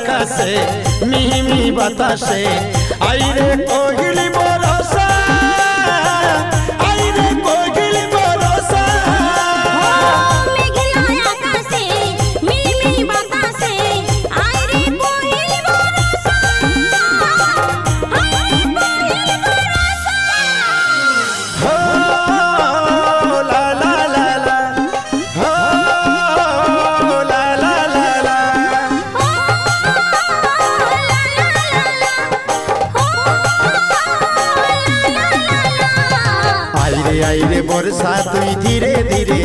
আকাশে মিহিমি বাতাসে আইরে কোকিলি বরসা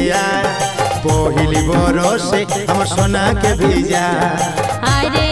ধীরে আয় পহিলি বরসে আমার সোনাকে ভিজা আরে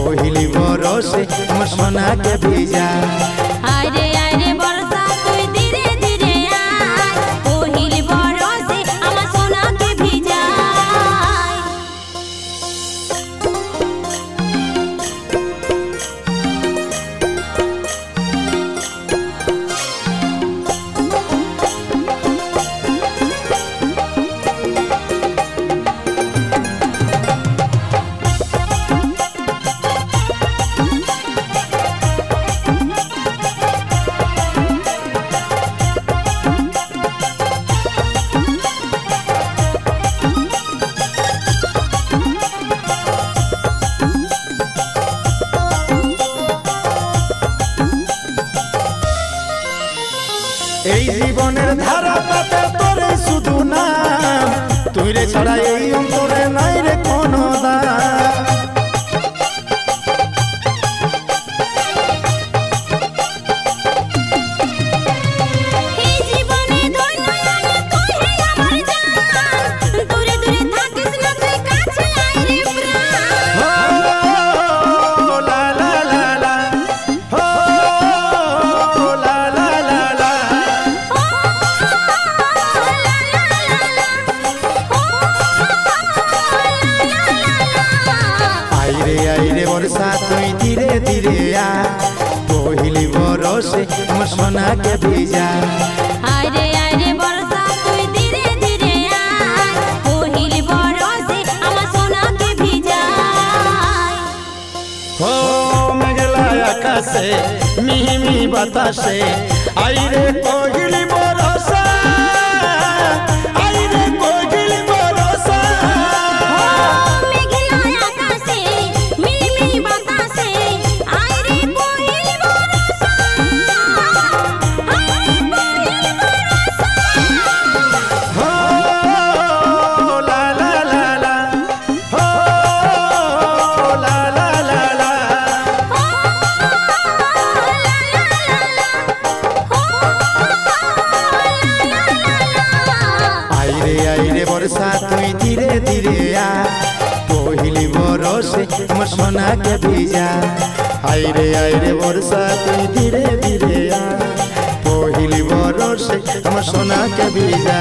পহিলি বরসে আমার সোনাকে ভিজা আরে এই জীবনের ধারা পাতা তোরে শুধু না তুই রে ছাড়া এই অন্তরে নাই রে আইরে আইরে বর্ষা তুই ধীরে ধীরে আ। পহিলি বরসে আমার সোনাকে ভিজা। আরে আরে বর্ষা তুই ধীরে ধীরে আয় পহিল বরসে আমার সোনাকে ভিজায় ও মেঘলা আকাশে মিহিমি বাতাসে আইরে কোকিলি বরসা তুই ধীরে ধীরে আ পহিলি বরসে মো সোনাকে ভিজা আইরে আইরে বর্ষা তুই ধীরে ধীরে আ পহিলি বরসে মো সোনাকে ভিজা